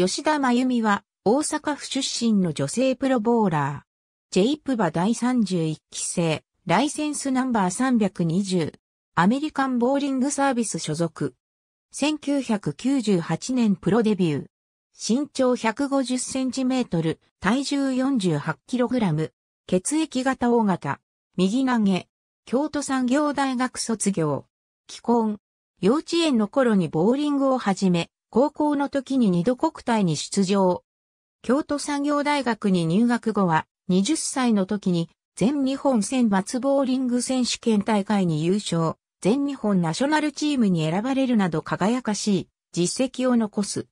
吉田真由美は大阪府出身の女性プロボーラー。ジェイプバ第31期生、ライセンスナンバー320。アメリカンボーリングサービス所属。1998年プロデビュー。身長150センチメートル、体重48キログラム。血液型 O 型。右投げ。京都産業大学卒業。既婚。幼稚園の頃にボーリングを始め、高校の時に二度国体に出場。京都産業大学に入学後は、20歳の時に全日本選抜ボーリング選手権大会に優勝、全日本ナショナルチームに選ばれるなど輝かしい実績を残す。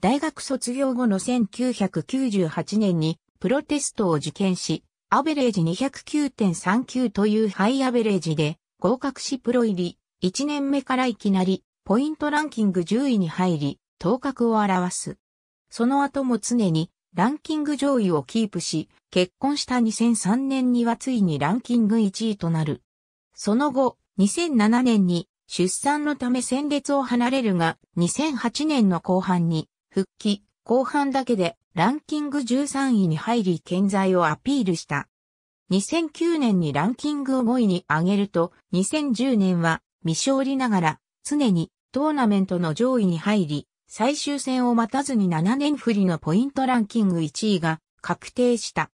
大学卒業後の1998年にプロテストを受験し、アベレージ209.39というハイアベレージで合格しプロ入り、1年目からいきなりポイントランキング10位に入り、頭角を表す。その後も常にランキング上位をキープし、結婚した2003年にはついにランキング1位となる。その後、2007年に出産のため戦列を離れるが、2008年の後半に復帰、後半だけでランキング13位に入り健在をアピールした。2009年にランキングを5位に上げると、2010年は未勝利ながら常にトーナメントの上位に入り、最終戦を待たずに7年振りのポイントランキング1位が確定した。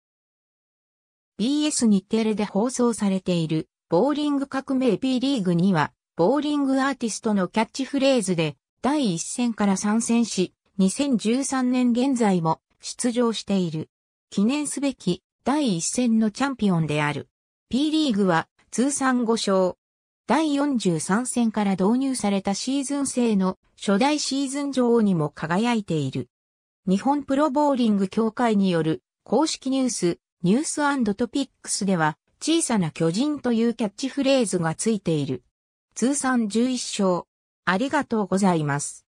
BS 日テレで放送されているボーリング革命 P リーグには、ボーリングアーティストのキャッチフレーズで第一戦から参戦し、2013年現在も出場している。記念すべき第一戦のチャンピオンである。P リーグは通算5勝、第43戦から導入されたシーズン制の初代シーズン女王にも輝いている。日本プロボーリング協会による公式ニュース、ニューストピックスでは小さな巨人というキャッチフレーズがついている。通算11勝。ありがとうございます。